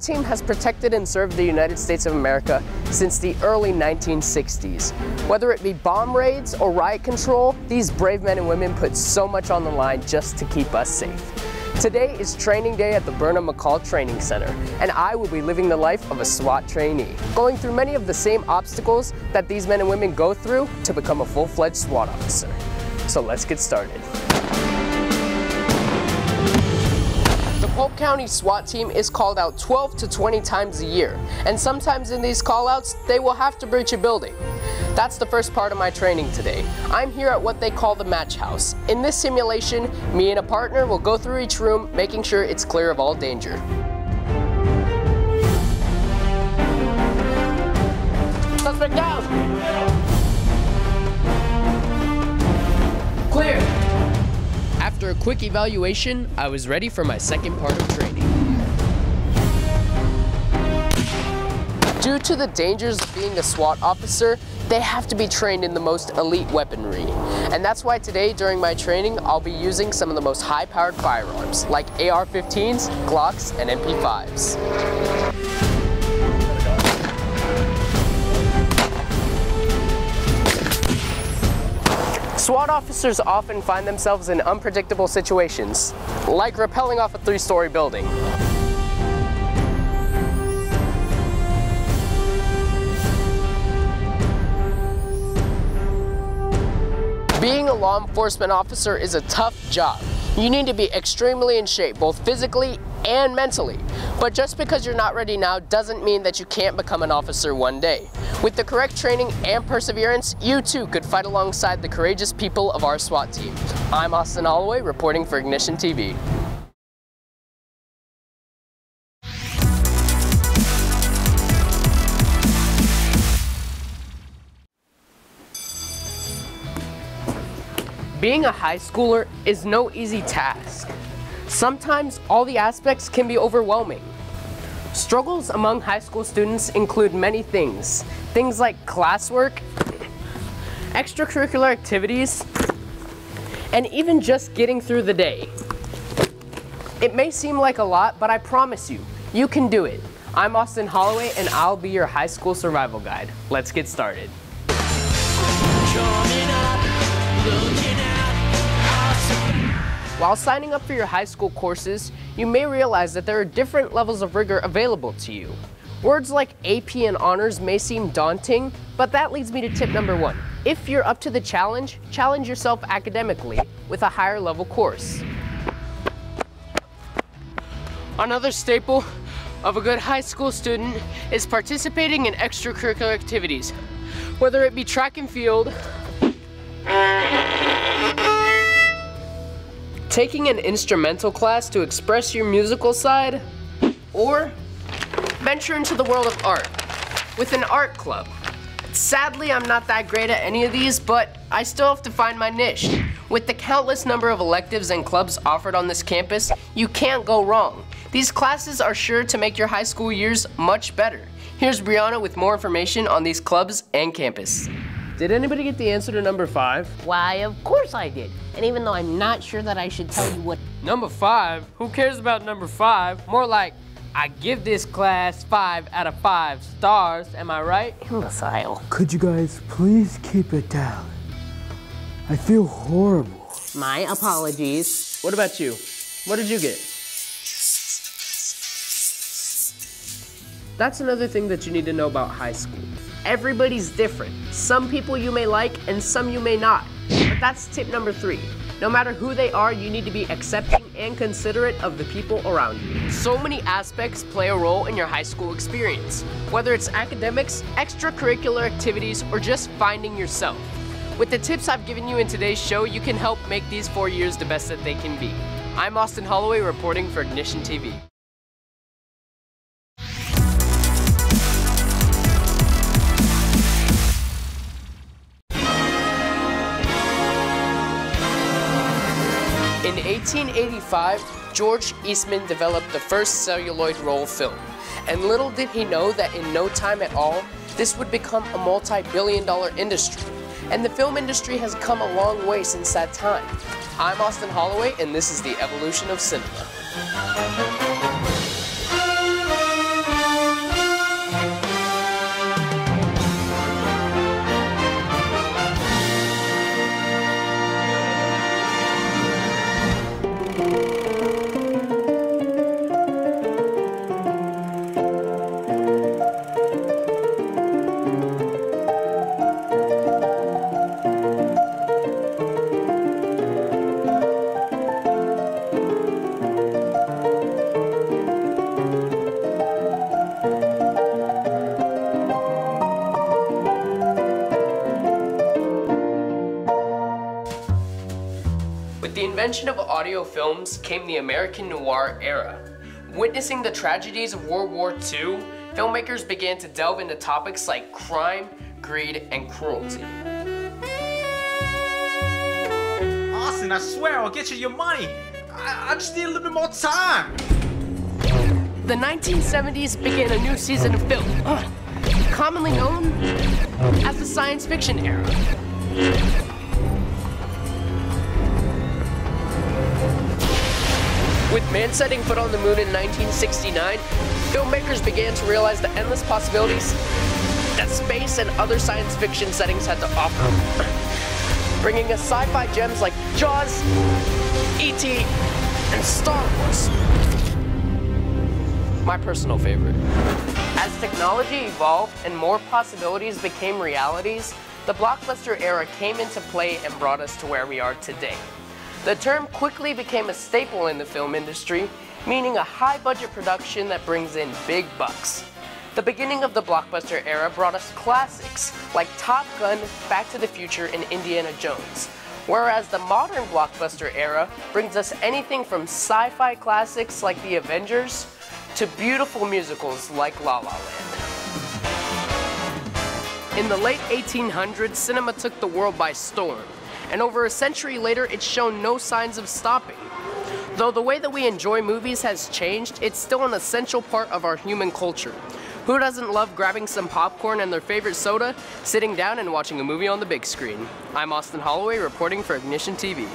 team has protected and served the United States of America since the early 1960s. Whether it be bomb raids or riot control, these brave men and women put so much on the line just to keep us safe. Today is training day at the Burnham McCall Training Center, and I will be living the life of a SWAT trainee, going through many of the same obstacles that these men and women go through to become a full-fledged SWAT officer. So let's get started. Polk County SWAT team is called out 12 to 20 times a year, and sometimes in these callouts, they will have to breach a building. That's the first part of my training today. I'm here at what they call the match house. In this simulation, me and a partner will go through each room, making sure it's clear of all danger. Suspect down! A quick evaluation, I was ready for my second part of training. Due to the dangers of being a SWAT officer, they have to be trained in the most elite weaponry. And that's why today during my training, I'll be using some of the most high-powered firearms, like AR-15s, Glocks, and MP5s. SWAT officers often find themselves in unpredictable situations, like rappelling off a three-story building. Being a law enforcement officer is a tough job. You need to be extremely in shape, both physically and mentally. But just because you're not ready now doesn't mean that you can't become an officer one day. With the correct training and perseverance, you too could fight alongside the courageous people of our SWAT team. I'm Austin Holloway, reporting for Ignition TV. Being a high schooler is no easy task. Sometimes all the aspects can be overwhelming. Struggles among high school students include many things. Things like classwork, extracurricular activities, and even just getting through the day. It may seem like a lot, but I promise you, you can do it. I'm Austin Holloway and I'll be your high school survival guide. Let's get started. While signing up for your high school courses, you may realize that there are different levels of rigor available to you. Words like AP and honors may seem daunting, but that leads me to tip number one. If you're up to the challenge, challenge yourself academically with a higher level course. Another staple of a good high school student is participating in extracurricular activities, whether it be track and field, taking an instrumental class to express your musical side, or venture into the world of art with an art club. Sadly, I'm not that great at any of these, but I still have to find my niche. With the countless number of electives and clubs offered on this campus, you can't go wrong. These classes are sure to make your high school years much better. Here's Brianna with more information on these clubs and campus. Did anybody get the answer to number five? Why, of course I did. And even though I'm not sure that I should tell you what... Number five? Who cares about number five? More like, I give this class five out of five stars, am I right? Imbecile. Could you guys please keep it down? I feel horrible. My apologies. What about you? What did you get? That's another thing that you need to know about high school. Everybody's different. Some people you may like and some you may not. But that's tip number three. No matter who they are, you need to be accepting and considerate of the people around you. So many aspects play a role in your high school experience, whether it's academics, extracurricular activities, or just finding yourself. With the tips I've given you in today's show, you can help make these four years the best that they can be. I'm Austin Holloway reporting for Ignition TV. 1885, George Eastman developed the first celluloid roll film. And little did he know that in no time at all, this would become a multi-billion dollar industry. And the film industry has come a long way since that time. I'm Austin Holloway, and this is the evolution of cinema. Audio films came the American noir era. Witnessing the tragedies of World War II, filmmakers began to delve into topics like crime, greed, and cruelty. Austin, I swear I'll get you your money. I, I just need a little bit more time. The 1970s began a new season of film, commonly known as the science fiction era. Man setting foot on the moon in 1969, filmmakers began to realize the endless possibilities that space and other science fiction settings had to offer, bringing us sci-fi gems like Jaws, E.T., and Star Wars. My personal favorite. As technology evolved and more possibilities became realities, the blockbuster era came into play and brought us to where we are today. The term quickly became a staple in the film industry, meaning a high budget production that brings in big bucks. The beginning of the blockbuster era brought us classics like Top Gun, Back to the Future, and Indiana Jones. Whereas the modern blockbuster era brings us anything from sci fi classics like The Avengers to beautiful musicals like La La Land. In the late 1800s, cinema took the world by storm, and over a century later, it's shown no signs of stopping. Though the way that we enjoy movies has changed, it's still an essential part of our human culture. Who doesn't love grabbing some popcorn and their favorite soda, sitting down and watching a movie on the big screen? I'm Austin Holloway reporting for Ignition TV.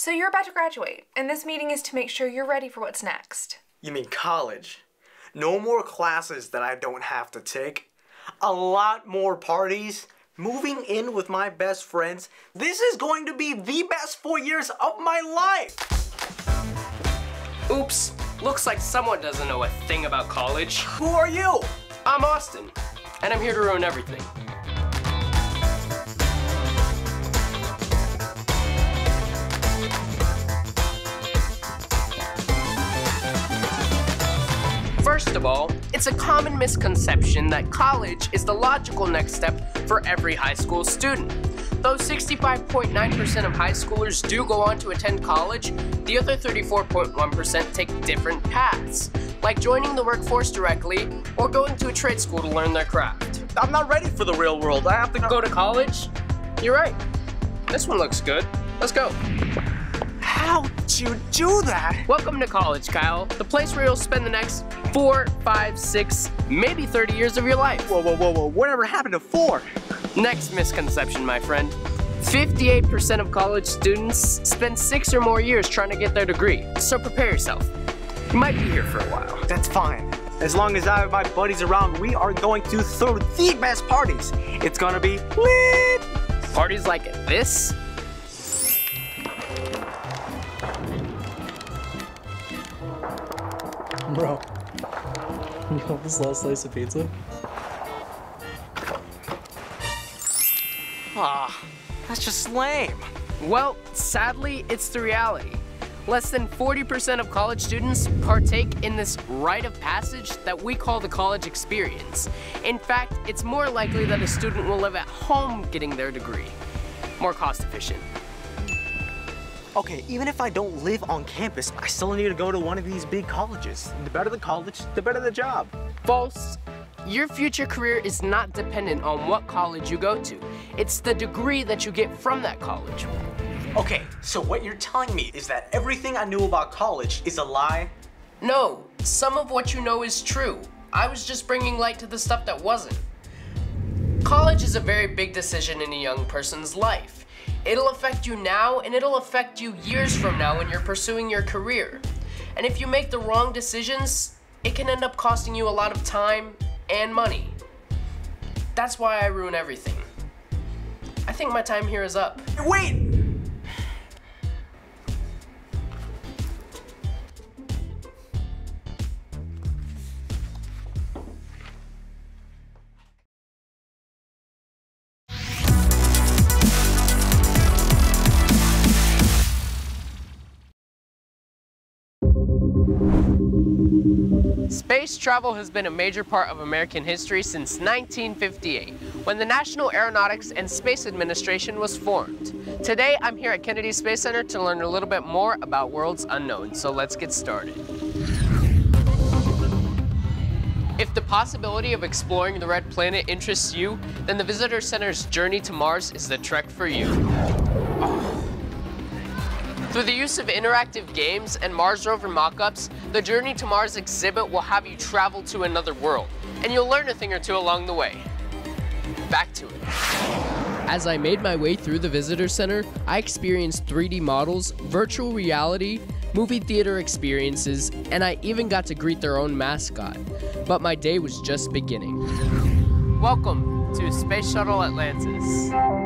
So you're about to graduate, and this meeting is to make sure you're ready for what's next. You mean college? No more classes that I don't have to take. A lot more parties. Moving in with my best friends. This is going to be the best four years of my life. Oops, looks like someone doesn't know a thing about college. Who are you? I'm Austin, and I'm here to ruin everything. First of all, it's a common misconception that college is the logical next step for every high school student. Though 65.9% of high schoolers do go on to attend college, the other 34.1% take different paths, like joining the workforce directly or going to a trade school to learn their craft. I'm not ready for the real world. I have to go. Go to college? You're right. This one looks good. Let's go. How you do that? Welcome to college, Kyle. The place where you'll spend the next four, five, six, maybe 30 years of your life. Whoa, whoa, whoa, whoa. Whatever happened to four? Next misconception, my friend. 58% of college students spend six or more years trying to get their degree, so prepare yourself. You might be here for a while. That's fine. As long as I have my buddies around, we are going to throw the best parties. It's gonna be lit. Parties like this? Bro, you want this last slice of pizza? Ah, that's just lame. Well, sadly, it's the reality. Less than 40% of college students partake in this rite of passage that we call the college experience. In fact, it's more likely that a student will live at home getting their degree. More cost efficient. Okay, even if I don't live on campus, I still need to go to one of these big colleges. The better the college, the better the job. False. Your future career is not dependent on what college you go to. It's the degree that you get from that college. Okay, so what you're telling me is that everything I knew about college is a lie? No, some of what you know is true. I was just bringing light to the stuff that wasn't. College is a very big decision in a young person's life. It'll affect you now and it'll affect you years from now when you're pursuing your career. And if you make the wrong decisions, it can end up costing you a lot of time and money. That's why I ruin everything. I think my time here is up. Wait! Space travel has been a major part of American history since 1958, when the National Aeronautics and Space Administration was formed. Today, I'm here at Kennedy Space Center to learn a little bit more about worlds unknown, so let's get started. If the possibility of exploring the red planet interests you, then the Visitor Center's Journey to Mars is the trek for you. Through the use of interactive games and Mars rover mock-ups, the Journey to Mars exhibit will have you travel to another world, and you'll learn a thing or two along the way. Back to it. As I made my way through the Visitor Center, I experienced 3D models, virtual reality, movie theater experiences, and I even got to greet their own mascot. But my day was just beginning. Welcome to Space Shuttle Atlantis.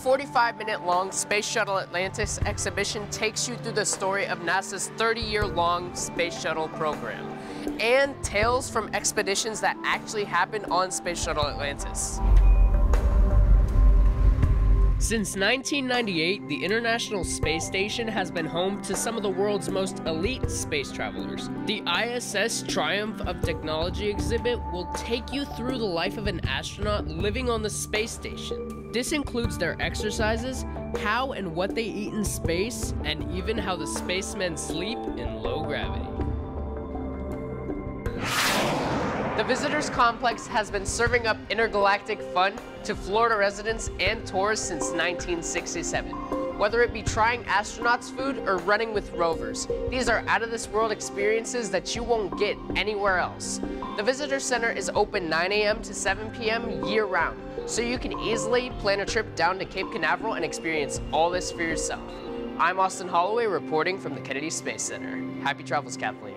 45 minute long Space Shuttle Atlantis exhibition takes you through the story of NASA's 30 year long Space Shuttle program and tales from expeditions that actually happened on Space Shuttle Atlantis. Since 1998, the International Space Station has been home to some of the world's most elite space travelers. The ISS Triumph of Technology exhibit will take you through the life of an astronaut living on the space station. This includes their exercises, how and what they eat in space, and even how the spacemen sleep in low gravity. The Visitors Complex has been serving up intergalactic fun to Florida residents and tourists since 1967. Whether it be trying astronauts' food or running with rovers, these are out of this world experiences that you won't get anywhere else. The Visitor Center is open 9 a.m. to 7 p.m. year round, so you can easily plan a trip down to Cape Canaveral and experience all this for yourself. I'm Austin Holloway reporting from the Kennedy Space Center. Happy travels, Kathleen.